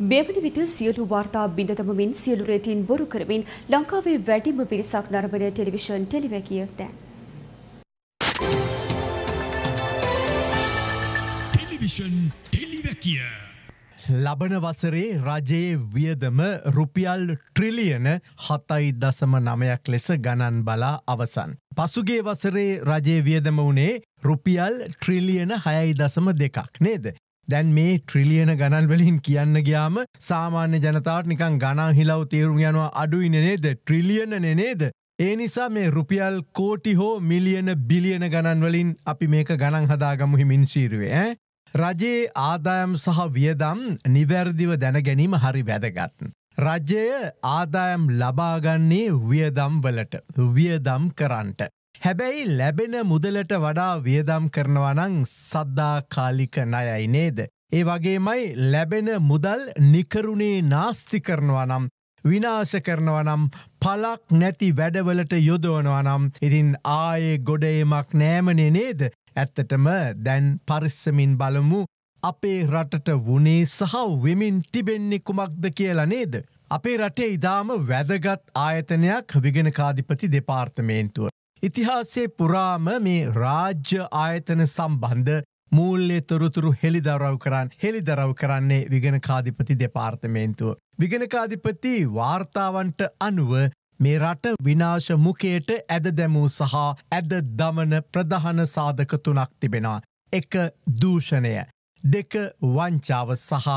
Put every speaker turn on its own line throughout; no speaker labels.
මෙවැනි විට සියලු වාර්තා බිඳ දමමින් සියලු රේටින් බොරු කරමින් ලංකාවේ වැඩිම පිරිසක් නරඹන ටෙලිවිෂන් ටෙලිවැකිය දැන්.
ටෙලිවිෂන් ටෙලිවැකිය.
ලබන වසරේ රජයේ වියදම රුපියල් ට්‍රිලියන හතයි දසම නමයක් ලෙස ගණන් බලා අවසන්. පසුගේ වසරේ රජයේ වියදම වනේ රුපියල් ට්‍රිලියන හයයි දසම දෙකක් නේද. දැන් මේ ට්‍රිලියන ගණන්වලින් කියන්න ගයාම සාමාන්‍ය ජනතාවට නිකං ගණන් හිලව් තේරුම් යනවා අඩුයි නනේද ට්‍රිලියන නනේද. ඒ නිසා මේ රුපියල් කෝටි හෝ මිලියන බිලියන ගණන්වලින් අපි මේක ගණන් හදාගමු හිමින් සීරුවේ. රජයේ ආදායම් සහ වියදම් නිවැරදිව දැන ගැනීම හරි වැදගත්න්. රජය ආදායම් ලබාගන්නේ වියදම් වලට වියදම් කරන්ට. හැබැයි ලැබෙන මුදලට වඩා වියදම් කරනවනං සද්දා කාලික නයයි නේද. ඒ වගේමයි ලැබෙන මුදල් නිකරුණේ නාස්ති කරනවා නම් විනාශ කරනවනම් පලක් නැති වැඩවලට යොදවනවනම් ඉතින් ආයේ ගොඩේමක් නෑමනේ නේද ඇත්තටම දැන් පරිස්සමින් බලමු අපේ රටට වනේ සහ වෙමින් තිබෙන්නේ කුමක්ද කියලා නේද. අපේ රටේ ඉදාම වැදගත් ආයතනයක් විගෙනකාධිපති දෙපාර්තමේන්තුව. ඉතිහාසේ පුරාම මේ රාජ්‍ය ආයතන සම්බන්ධ මූල්ලේ තොරතුරු හෙළිදරව් කරන්න හෙළිදරව් කරන්නේ විගෙනකාධිපති දෙපාර්තමේන්තුව. විගෙනකාධිපති වාර්තාවන්ට අනුව මේ රට විනාශ මුකයට ඇද දැමූ සහ ඇද දමන ප්‍රධාන සාධක තුනක් තිබෙනවා. එක දූෂණය. දෙක වංචාව සහ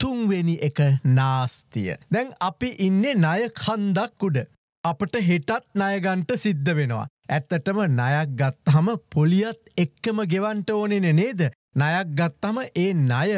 තුන්වෙනි එක නාස්තිය. දැන් අපි ඉන්නේ ණය කන්දක් උඩ. අපට හෙටත් ණයගන්ට සිද්ධ වෙනවා. ඇත්තටම නයක් ගත්තහම පොලියත් එක්කම ගෙවන්ට ඕනෙන නේද. නයක් ගත්තම ඒ ණය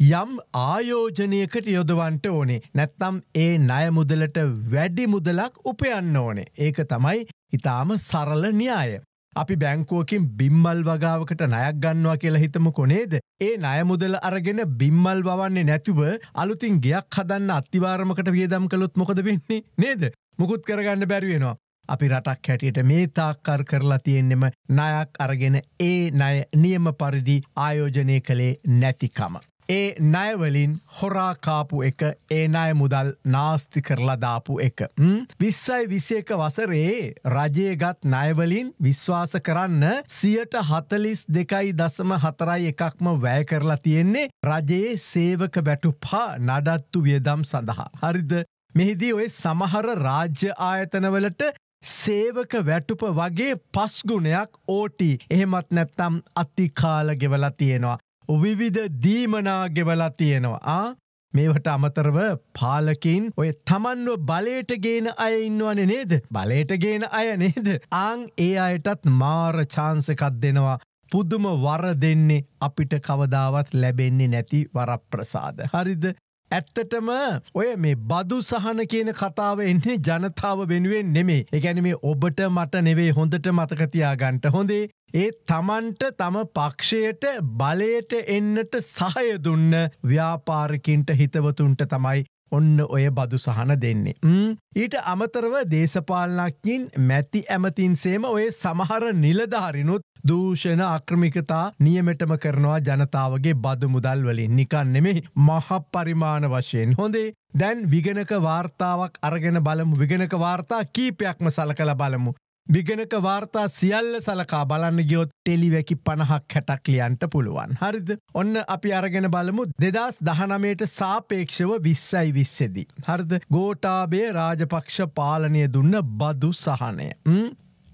යම් ආයෝජනයකට යොදවන්ට ඕනේ නැත්තම් ඒ ණය මුදලට වැඩි මුදලක් උපයන්න ඕනේ. ඒක තමයි ඉතාම සරල න්‍යාය. අපි බැංකුවකින් බිම්මල් වගාවකට නයක් ගන්නවා කියලා හිතම කොනේද. ඒ නයමුදල අරගෙන බිම්මල් වන්නේ නැතුව අලුතින් ගයක් හදන්න අත්තිවාරමකට වියදම් කළොත් මොකද වෙන්නේ නේද. මුකුත් කරගන්න බැරිවෙනවා. අපි රටක් හැටියට මේ තාක්කර් කරලා තියෙන්නෙම නයක් අරගෙන ඒ නය නියම පරිදි ආයෝජනය කළේ නැතිකම. ඒ නයවලින් හොරාකාපු එක ඒ නය මුදල් නාස්ති කරලා දාපු එක. විස්සයි විසියක වසරේ රජයගත් නයවලින් විශ්වාස කරන්න සියට හතලිස් දෙකයි දසම හතරයි එකක්ම වැය කරලා තියෙන්නේ රජයේ සේවක බැටු පා නඩත්තු වියදම් සඳහා. හරිද මෙහිදී ඔය සමහර රාජ්‍ය ආයතනවලට සේවක වැටුප වගේ පස්ගුණයක් ඕටි එහෙමත් නැත්තම් අත්තිකාල ගෙවලා තියෙනවා. විවිධ දීමනා ගෙවලා තියෙනවා. මේවට අමතරව පාලකින් ඔය තමන්ව බලයට ගේන අය ඉන්නවන නේද. බලයට ගේන අය නේද. අං ඒ අයටත් මාර චාන්සකත් දෙනවා. පුදුම වර දෙන්නේ අපිට කවදාවත් ලැබෙන්නේ නැති වරප්‍රසාද. හරිද ඇත්තටම ඔය මේ බදු සහන කියන කතාව එන්නේ ජනතාව වෙනුවෙන් නෙමේ එකැන මේ ඔබට මට නෙවේ හොඳට මතකතියා ගන්ට හොඳේ. ඒ තමන්ට තම පක්ෂයට බලයට එන්නට සහය දුන්න ව්‍යාපාරකින්ට හිතවතුන්ට තමයි ඔන්න ඔය බදු සහන දෙන්නේ. ඊට අමතරව දේශපාලනක්කින් මැති ඇමතින්සේම ඔය සමහර නිලධාරිනුත් දූෂණ අක්‍රමිකතා නියමටම කරනවා ජනතාවගේ බදු මුදල් වලින් නිකන් නෙමේ මහ පරිමාණ වශයෙන් හොඳේ දැන් විගෙනක වාර්තාවක් අරගෙන බලමු විගෙනක වාර්තා කීපයක්ම සලකල බලමු. විගෙනක වාර්තා සියල්ල සලකා බලන්න ගියොත් ටෙලිවැකි පණහක් හැටක් ලියන්ට පුළුවන්. හරිද? ඔන්න අපි අරගෙන බලමු. දෙදස් දහනමයට සාපේක්ෂව විස්සයි විස්සෙදී. හරිද? ගෝටාබේ රාජපක්ෂ පාලනය දුන්න බදු සහනය.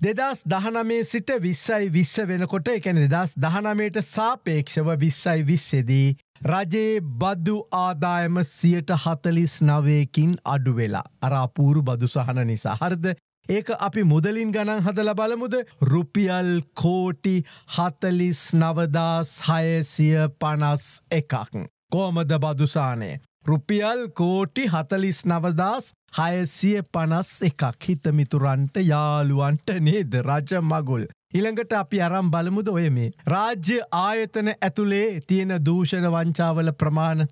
දෙදස් දහනමේ සිට විස්සයි විස්ස වෙනකොට එකැන දෙදස් දහනමයට සාපේක්ෂව විස්සයි විස්සෙදී රජයේ බද්දු ආදායම සියට හතලිස් නවයකින් අඩු වෙලා අරාපූරු බදු සහන නිසා. හරද? ඒක අපි මුදලින් ගණන් හදල බලමුද රුපියල් කෝටි හතලිස් නවදස් හයසිය පනස් එකක්. කෝමද බදුසානය. රුපියල් කෝටි හතලිස් නවදස් හයසිය පනස් එකක් හිතමිතුරන්ට යාළුවන්ට නේද රජ මගුල්. ඉළඟට අපි අරම් බලමුද ඔය මේ. රාජ්‍ය ආයතන ඇතුළේ තියෙන දූෂණ වංචාවල ප්‍රමාණ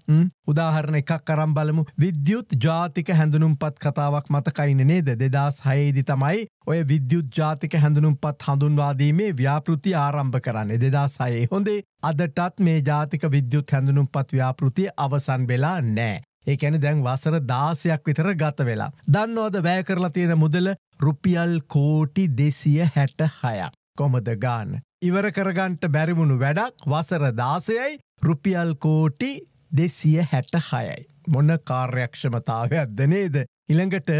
උදාහරණ එකක් කරම් බලමු විද්‍යුත් ජාතික හැඳුනුම් පත් කතාවක් මතකයින නේද දෙදස් හයේදි තමයි ඔය විද්‍යුත් ජාතික හැඳුනුම් පත් හඳුන්වාදීමේ ව්‍යාපෘති ආරම්භ කරන්න දෙදස් හයේ හොඳේ අදටත් මේ ජාතික විද්‍යුත් හැඳුනුම් පත් ව්‍යාපෘතිය අවසන් වෙලා නෑ. ඒ ඇන දැන් වසර දාසයක් විතර ගත වෙලා. දන්නවද වැෑ කරලා තියෙන මුදල රුපියල් කෝටි දෙසිය හැට හයක්. කොමද ගාන. ඉවර කරගන්ට බැරිමුණු වැඩක් වසර දාසයයි රුපියල් කෝටි දෙසිය හැට හයයි. මොන්න කාර්යක්ෂමතාවයක්ද නේද. ඉළඟට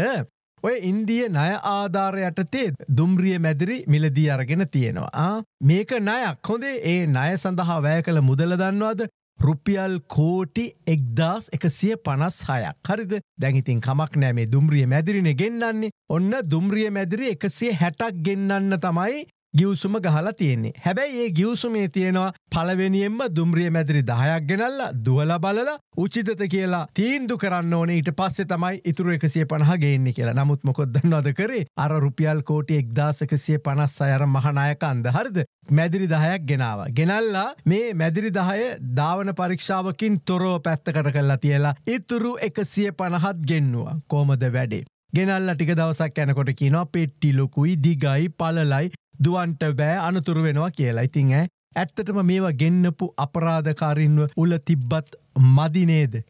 ඔය ඉන්දිය නය ආධාර යටතේ දුම්රිය මැදිරි මිලදී අරගෙන තියෙනවා. මේක නයක් හොඳේ ඒ ණය සඳහා වැය කළ මුදල දන්නවාද රුපියල් කෝටි එක්දස් එකසිය පනස් හයක් හරිද දැඟිතින් කමක් නෑ මේ දුම්රිය මැදිරින ගෙන්න්නන්නේ ඔන්න දුම්රිය මැදිරි එකසිය හැටක් ගෙන්න්න තමයි ගියවසුම ගහලා තියෙන්නේ. හැබැයි ඒ ගියවසුමේ තියෙනවා පලවෙනියෙන්ම දුම්රිය මැදිරි දහයක් ගෙනල්ල දුවල බලලා උචිතත කියලා තීන්දු කරන්න ඕනේ. ඊට පස්සේ තමයි ඉතුරු එකසිය පණහ ගේන්නේ කියලා. නමුත් මොකොදන්නවද කරේ? අර රුපියල් කෝටි එක්දාසකසිය පනස් අයර මහනායකන්ද හරිද? මැදිරි දහයක් ගෙනාව. ගෙනල්ලා මේ මැදිරි දහය ධාවන පරීක්ෂාවකින් තොරෝ පැත්තකට කරලා තියලා ඉතුරු එකසිය පණහත් ගෙන්නවා. කෝමද වැඩේ. ගෙනල්ල ටික දවසක් යැනකොට කියනවා පෙට්ටි ලොකුයි දිගයි පලලයි දුවන්ට බෑ අනතුරු වෙනවා කියලා. ඉතිං ඇ ඇත්තටම මේවා ගෙන්න්නපු අපරාධකාරින්ව උල තිබ්බත් මදිනේද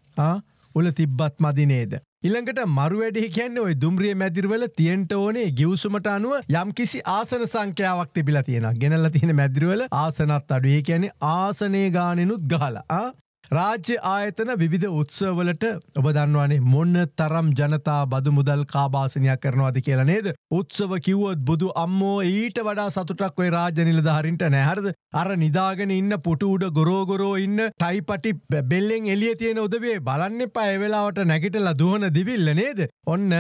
උල තිබ්බත් මදිනේද. ඉළඟට මරුවැඩි කියන්න ඔය දුම්රිය මැදිරවල තියන්ට ඕනේ ගිවසුමට අනුව යම් කිසි ආසන සංඛ්‍යාවක් තිබිලා තියෙන ගෙනල්ල තියෙන මැදිරවල ආසනත් අඩුවේ කියැනෙ ආසනය ගානෙනුත් ගහලා. රාජ්‍ය ආයතන විධ උත්සවලට ඔබ දන්නවානේ මොන්න තරම් ජනතා බදු මුදල් කාබාසනයක් කරනවාද කියලා නේද. උත්සව කිව්වොත් බුදු අම්මෝ ඊට වඩා සතුටක් ඔයි රාජ්‍ය නිලධහරින්ට නැහරද අර නිදාගෙන ඉන්න පුටු උඩ ගොරෝගොරෝ ඉන්න ටයිපටි බෙල්ලෙන් එලිය තියෙන උදවේ බලන්න එපා එවෙලාවට නැගිටලා දුවන දිවිල්ල නේද. ඔන්න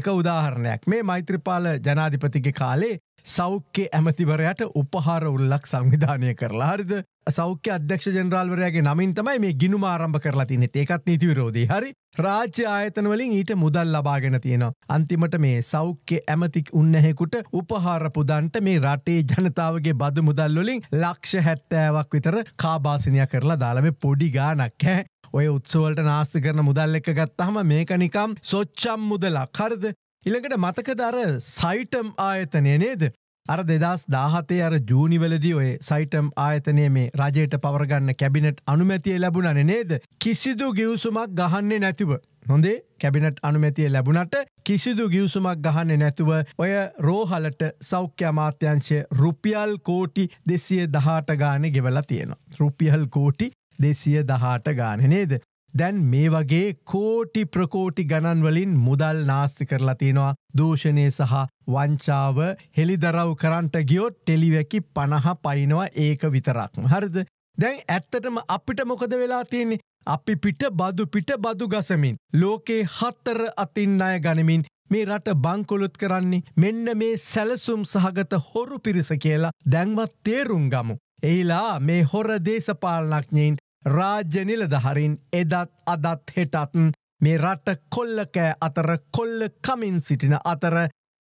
එක උදාහරණයක් මේ මෛත්‍රපාල ජනාධිපතිගේ කාලේ සෞඛ්‍ය ඇමතිවරයට උපහාර උල්ලක් සංවිධානය කරලා හරිද? සෞඛ්‍ය අධ්‍යක්ෂ ජනරාල්වරයාගේ නමින් තමයි මේ ගිනුම ආරම්භ කරලා තිනෙ ඒකත් නීති විරෝධී. හරි. රාජ්‍ය ආයතනවලින් ඊට මුදල් ලබාගෙන තියෙනවා. අන්තිමට මේ සෞඛ්‍ය ඇමතික් උන්නහෙකුට උපහාරපුදන්ට මේ රටේ ජනතාවගේ බද මුදල්වලින් ලක්ෂ හැත්තෑවක් විතර කාබාසිනය කරලා දාලම පොඩි ගානක් හැ. ඔය උත්සවලට නාස්ති කරන මුදල් එක ගත්තහම මේකනිකම් සොච්චම් මුදලක්. හරද? ඉළඟට මතක දර සයිටම් ආයතනය නේද අර දෙදස් දාහතේ අර ජූනිවලදී ඔය සයිටම් ආයතනය මේ රජයට පවරගන්න කැබිනට් අනුමැතිය ලැබුණන නේද. කිසිදු ගිවසුමක් ගහන්නේ නැතිව. හොඳේ කැබිනට් අනුමැතිය ලැබුණට කිසිදු ගිවසුමක් ගහන්න නැතුව ඔය රෝහලට සෞඛ්‍ය අමාත්‍යංශය රුපියල් කෝටි දෙසිය දහට ගාන ගෙවලා තියෙනවා. රුපියල් කෝටි දෙසිය දහට ගාන නේද. දැන් මේ වගේ කෝටි ප්‍රකෝටි ගණන්වලින් මුදල් නාස්ති කරලා තියෙනවා දූෂණය සහ වංචාව හෙළිදරව් කරන්ට ගියොත් ටෙලිවැකි පණහ පයිනවා ඒක විතරක්ම හරිද. දැන් ඇත්තටම අපිට මොකද වෙලා තියෙන්නේ අපි පිට බදු පිට බදු ගසමින් ලෝකේ හත්තර අතින් අය ගනිමින් මේ රට බංකොලොත් කරන්නේ මෙන්න මේ සැලසුම් සහගත හොරු පිරිස කියලා දැන්වත් තේරුම් ගමු. එහිලා මේ හොර දේශපාලනක්ඥයින් රාජ්‍ය නිලදහරින් එදත් අදත් හෙටත් මේ රට කොල්ලකෑ අතර කොල්ල කමින් සිටින අතර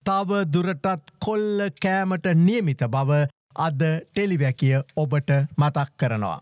තව දුරටත් කොල්ල කෑමට නියමිත බව අද ටෙලිවැකිය ඔබට මතක් කරනවා.